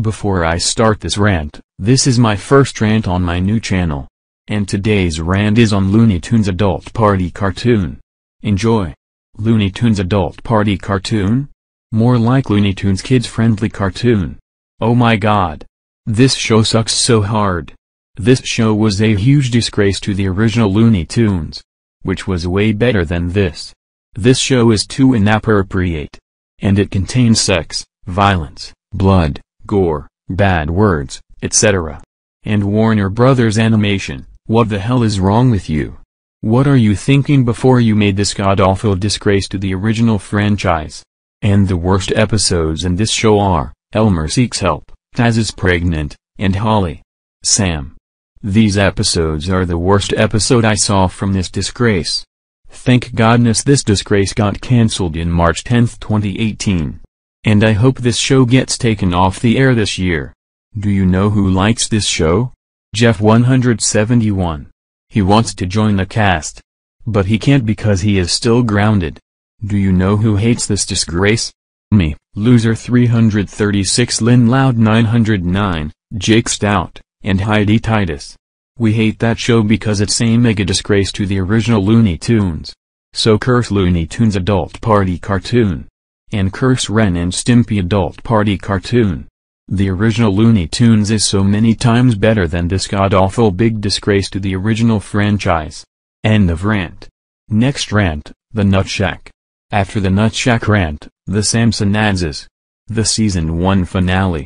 Before I start this rant, this is my first rant on my new channel. And today's rant is on Looney Tunes Adult Party Cartoon. Enjoy. Looney Tunes Adult Party Cartoon? More like Looney Tunes Kids Friendly Cartoon. Oh my god. This show sucks so hard. This show was a huge disgrace to the original Looney Tunes. Which was way better than this. This show is too inappropriate. And it contains sex, violence, blood, gore, bad words, etc. And Warner Brothers Animation, what the hell is wrong with you? What are you thinking before you made this god-awful disgrace to the original franchise? And the worst episodes in this show are, Elmer Seeks Help, Taz is Pregnant, and Holly. Sam. These episodes are the worst episode I saw from this disgrace. Thank godness this disgrace got cancelled in March 10, 2018. And I hope this show gets taken off the air this year. Do you know who likes this show? Jeff 171. He wants to join the cast. But he can't because he is still grounded. Do you know who hates this disgrace? Me, Loser 336 Lynn Loud 909, Jake Stout, and Heidi Titus. We hate that show because it's a mega disgrace to the original Looney Tunes. So curse Looney Tunes Adult Party Cartoon and Curse Ren and Stimpy Adult Party Cartoon. The original Looney Tunes is so many times better than this god-awful big disgrace to the original franchise. End of rant. Next rant, The Nutshack. After the Nutshack rant, the Samsonadzes. The Season 1 finale.